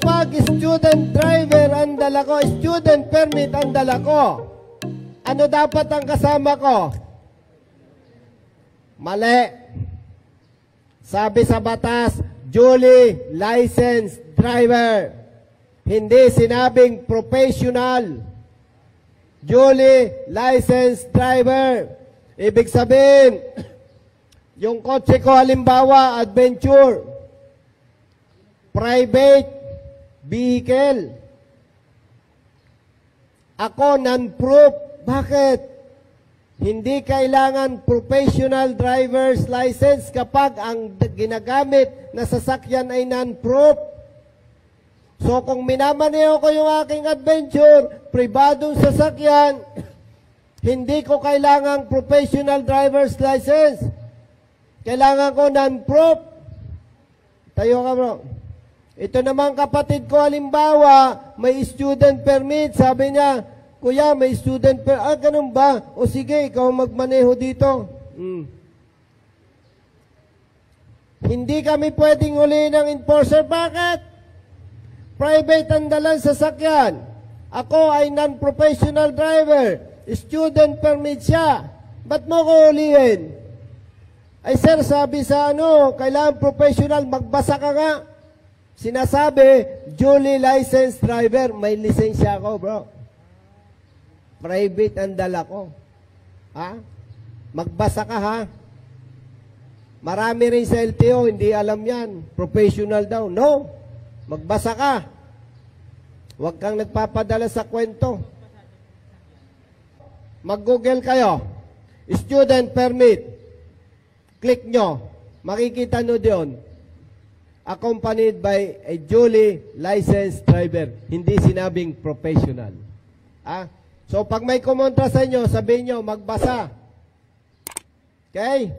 Kapag student driver ang dala ko, student permit ang dala ko, ano dapat ang kasama ko? Mali. Sabi sa batas, duly licensed driver. Hindi sinabing professional. Duly licensed driver. Ibig sabihin, yung kotse ko halimbawa, adventure, private vehicle. Ako non-proof. Bakit? Hindi kailangan professional driver's license kapag ang ginagamit na sasakyan ay non-proof. So kung minamaneho ko yung aking adventure, pribadong sasakyan, hindi ko kailangan professional driver's license. Kailangan ko non-proof. Tayo ka bro. Ito naman kapatid ko halimbawa, may student permit. Sabi niya, Kuya, may student permit. Ah, ganun ba? O sige, ikaw magmaneho dito. Hmm. Hindi kami pwedeng uli ng enforcer. Bakit? Private ang dalang sasakyan. Ako ay non-professional driver. Student permit siya. Ba't mo ko ulihin? Ay sir, sabi sa ano, kailangan professional, magbasa ka nga. Sinasabi, duly licensed driver, may lisensya ako bro. Private ang dala ko. Ha? Magbasa ka ha? Marami rin sa LTO, hindi alam yan. Professional daw. No. Magbasa ka. Huwag kang nagpapadala sa kwento. Mag-google kayo. Student permit. Click nyo. Makikita nyo doon. Accompanied by a duly licensed driver. Hindi sinabing professional. Ah? So, pag may kumontra sa inyo, sabihin nyo, magbasa. Okay?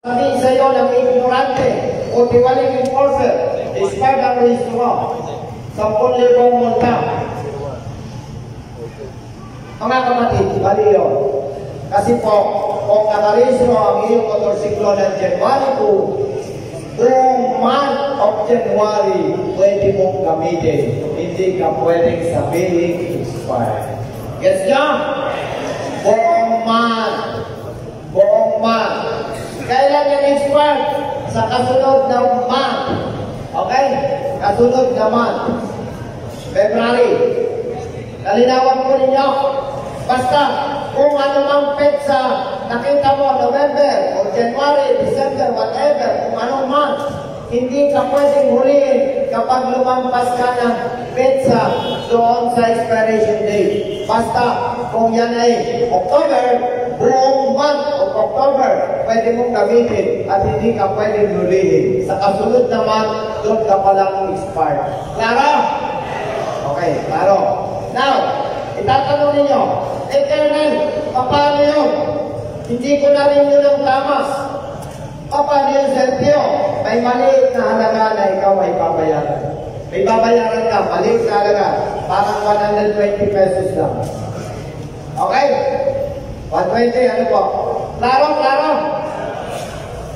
Sabihin sa iyo ng ignorante o tiwaling enforcer, expired ang rehistro mo. Sampun libong multa. Mga kapatid, bali yun. Kasi po, kung nakarehistro ang iyong motorsiklo ng January 2, buong month of January, pwede mong gamitin. Hindi ka pwedeng sabihin expired. Gets nyo? Buong month. Buong month. Kailan yan expired? Sa kasunod na month. Okay? Kasunod na month. February. Kalinawan ko ninyo. Basta, kung ano mang petsa nakita mo, November, or January, December, whatever, kung anong month, hindi ka pwedeng huliin kapag lumampas ka ng petsa doon sa expiration date. Basta, kung yan ay October, buong month of October, pwede mong gamitin at hindi ka pwedeng hulihin. Sa kasunod na month, doon ka palang expired. Klaro? Okay, klaro. Now, itatanong ninyo, eh, Colonel, paano yun? Hindi ko na rin yun ang tamas. Paano yun, Sergio? May maliit na halaga na ikaw ay babayaran. May babayaran ka, maliit na halaga. Parang 120 pesos lang. Okay? 120, ano po? Klaro, klaro.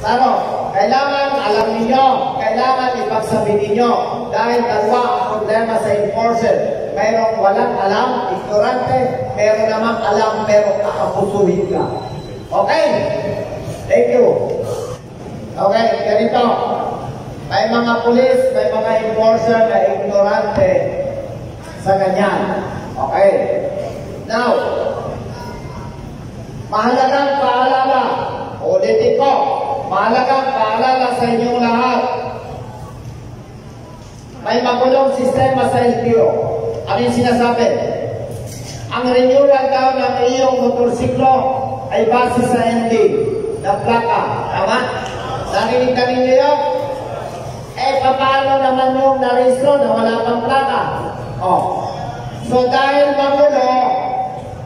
Klaro. Kailangan alam niyo, kailangan ipagsabi ninyo dahil dalawa ang problema sa enforcer. Mayroong walang alam, ignorante, meron namang alam pero kakapusuhin ka. Okay? Thank you. Okay, ganito. May mga pulis, may mga enforcer na ignorante sa ganyan. Okay? Now, mahalagang paalala, ulitin ko, mahalagang paalala sa inyong lahat. May magulong sistema sa LTO. Ano yung sinasabi? Ang renewal daw ng iyong motorsiklo ay base sa ND na plaka. Tama? Narinig kami niyo? Eh, paano naman yung narehistro na wala pang plaka? Oh. So, dahil magulo,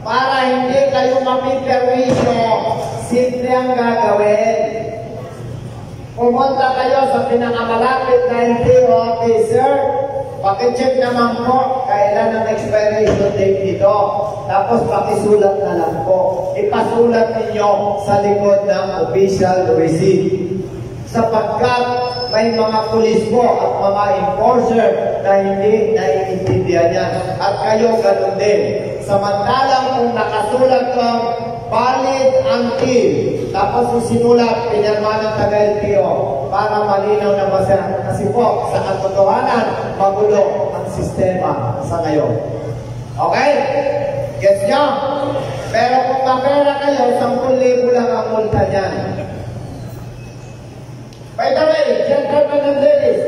para hindi kayo mapiperwisyo, simple ang gagawin. Pumunta kayo sa pinakamalapit na LTO officer, Pakicheck naman po kailan ang expiration date nito. Tapos pakisulat na lang po. Ipasulat ninyo sa likod ng official receipt. Sapagkat may mga pulis po at mga enforcer na hindi naiintindihan yan. At kayo ganun din. Samantalang kung nakasulat kang valid until, tapos sinulat, pinirma ng taga-LTO para malinaw na basa. Kasi po, sa katotohanan, magulo ang sistema sa ngayon. Okay? Gets nyo? Pero kung mapera kayo, 10,000 lang ang multa niyan. By the way, gentlemen and ladies,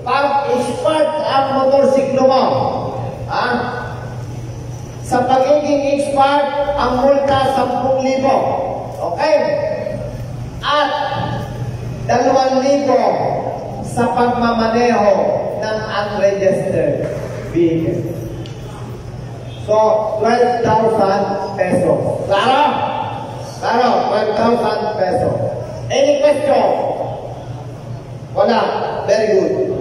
pag expert ang motorsiklo mo, ha? Sa pagiging expert, ang multa 10,000. Okay? At 2,000 sa pagmamaneho ng unregistered vehicle. So, 12,000 pesos. Klaro? Klaro, 12,000 pesos. Any question? Wala. Very good.